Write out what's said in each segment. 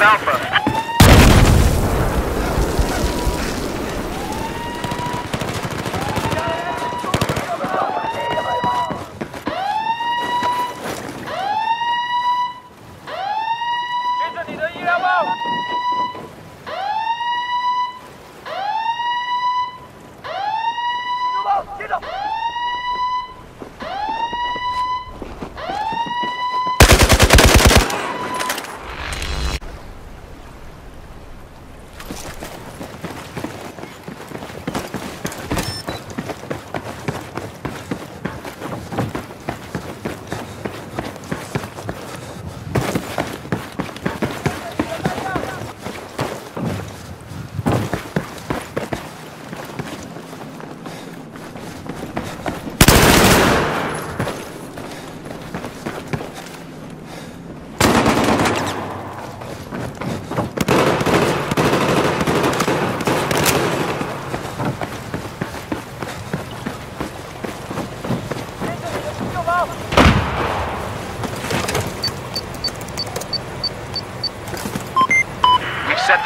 Alpha.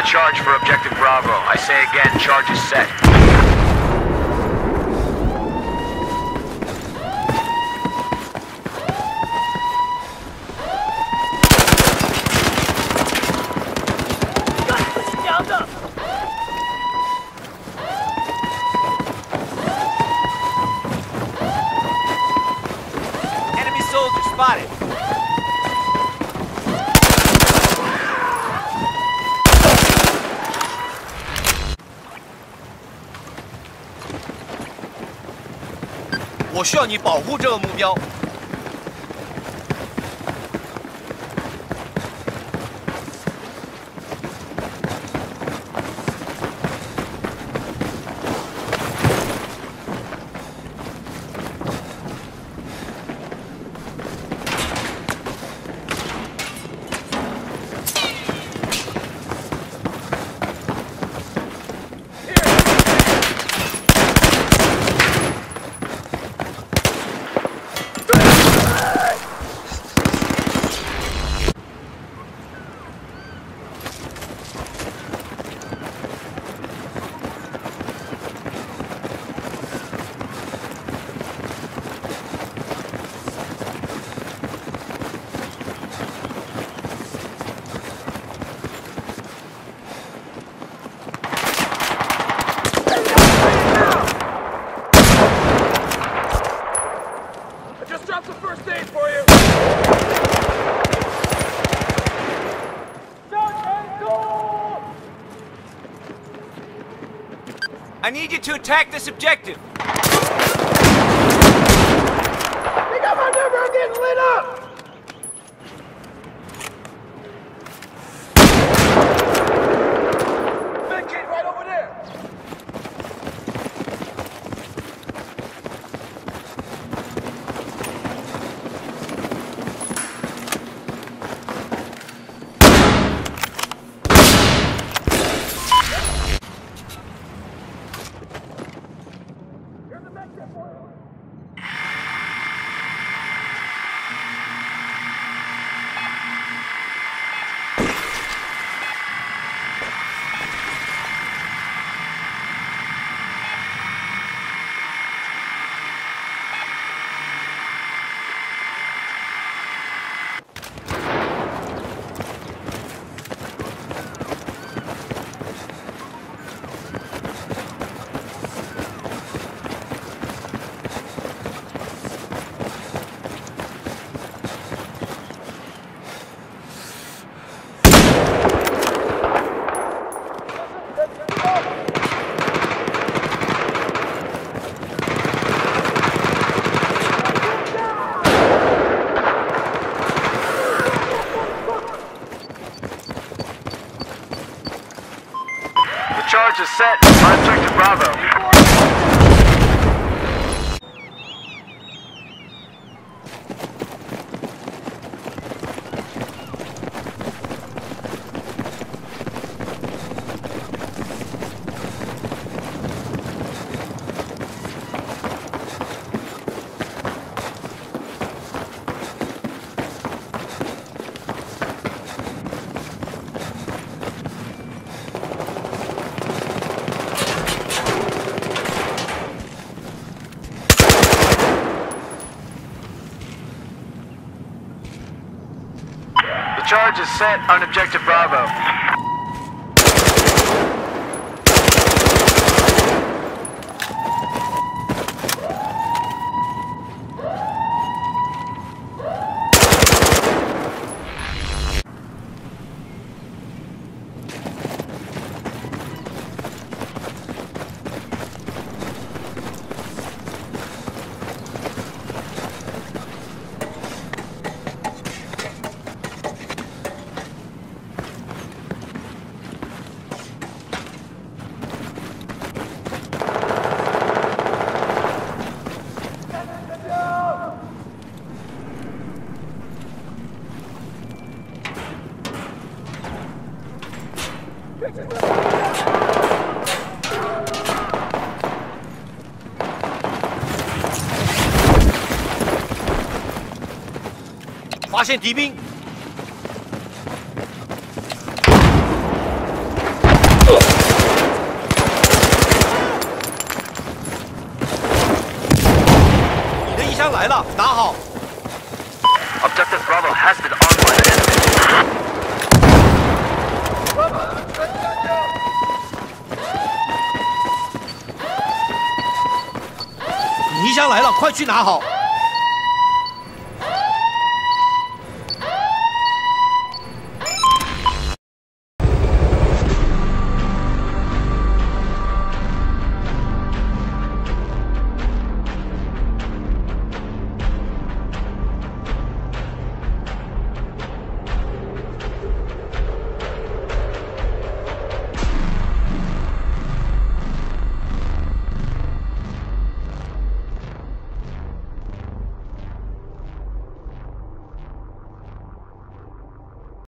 Charge for Objective Bravo. I say again, charge is set. Enemy soldier spotted. 我需要你保护这个目标。I need you to attack this objective. Number. I'm getting lit up. Charge is set Objective Bravo. Charge is set on objective Bravo. 发现敌兵，你的衣箱来了，拿好。Objective Bravo has been armed 箱来了，快去拿好。